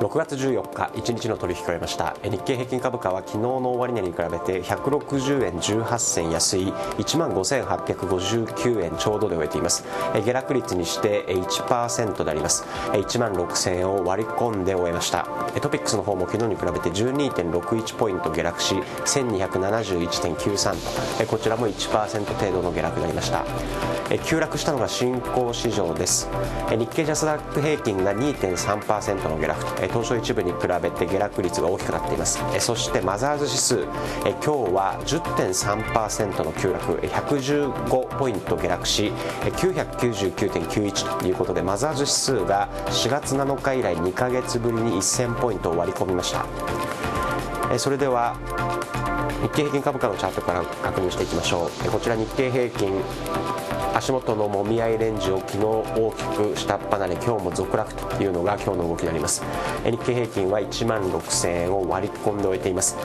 6月14日1日の取引を終えました。日経平均株価は昨日の終値に比べて160円18銭安い1万5859円ちょうどで終えています。下落率にして1%であります。1万6000円を割り込んで終えました。トピックスの方も昨日に比べて12.61ポイント下落し1271.93とこちらも1%程度の下落になりました。急落したのが新興市場です。日経ジャスダック平均が2.3%の下落と。東証一部に比べて下落率が大きくなっています。そしてマザーズ指数今日は10.3%の急落115ポイント下落し999.91ということでマザーズ指数が4月7日以来2か月ぶりに1000ポイントを割り込みました。それでは日経平均株価のチャートから確認していきましょう。こちら日経平均足元のもみ合いレンジを昨日大きく下っ離れ今日も続落というのが今日の動きになります。日経平均は1万6000円を割り込んでおいています。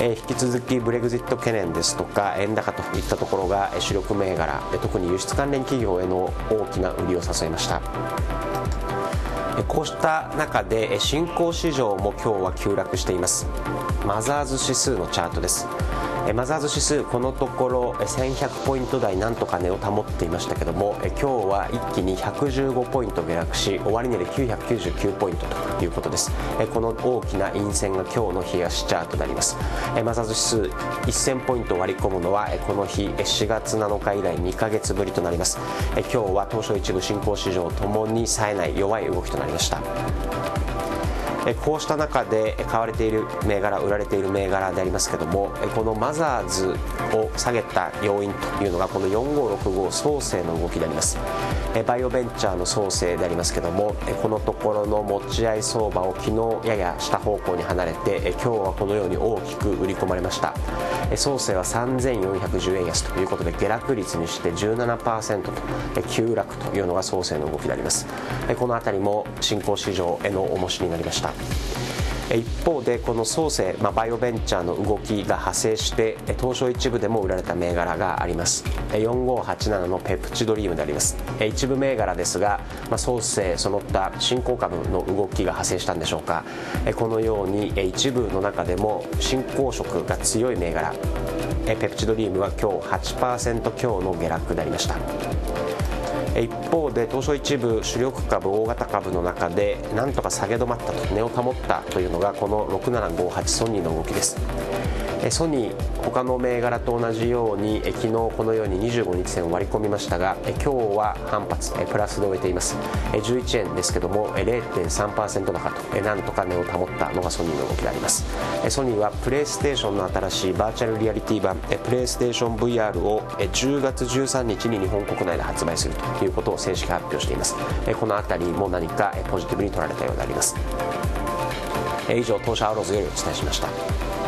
引き続きブレグジット懸念ですとか円高といったところが主力銘柄特に輸出関連企業への大きな売りを支えました。こうした中で新興市場も今日は急落しています。マザーズ指数のチャートです。マザーズ指数このところ1100ポイント台なんとか値を保っていましたけども今日は一気に115ポイント下落し終値で999ポイントということです。この大きな陰線が今日の冷やしチャートになります。マザーズ指数1000ポイント割り込むのはこの日4月7日以来2ヶ月ぶりとなります。今日は東証一部新興市場ともに冴えない弱い動きとなりました。こうした中で買われている銘柄売られている銘柄でありますけどもこのマザーズを下げた要因というのがこの4565創生の動きであります。バイオベンチャーの創生でありますけどもこのところの持ち合い相場を昨日やや下方向に離れて今日はこのように大きく売り込まれました。創生は3410円安ということで下落率にして17%と急落というのが創生の動きであります。この辺りも新興市場への重しになりました。一方でこの創生、まあ、バイオベンチャーの動きが派生して東証一部でも売られた銘柄があります。4587のペプチドリームであります。一部銘柄ですが、まあ、創生その他新興株の動きが派生したんでしょうか。このように一部の中でも新興色が強い銘柄。ペプチドリームは今日8%強の下落でありました。一方で東証一部主力株大型株の中でなんとか下げ止まったと値を保ったというのがこの6758ソニーの動きです。ソニー他の銘柄と同じように昨日このように25日線を割り込みましたが今日は反発プラスで終えています。11円ですけども0.3%高となんとか値を保ったのがソニーの動きであります。ソニーはプレイステーションの新しいバーチャルリアリティ版プレイステーション VR を10月13日に日本国内で発売するということを正式発表しています。この辺りも何かポジティブに取られたようであります。以上当社アローズよりお伝えしました。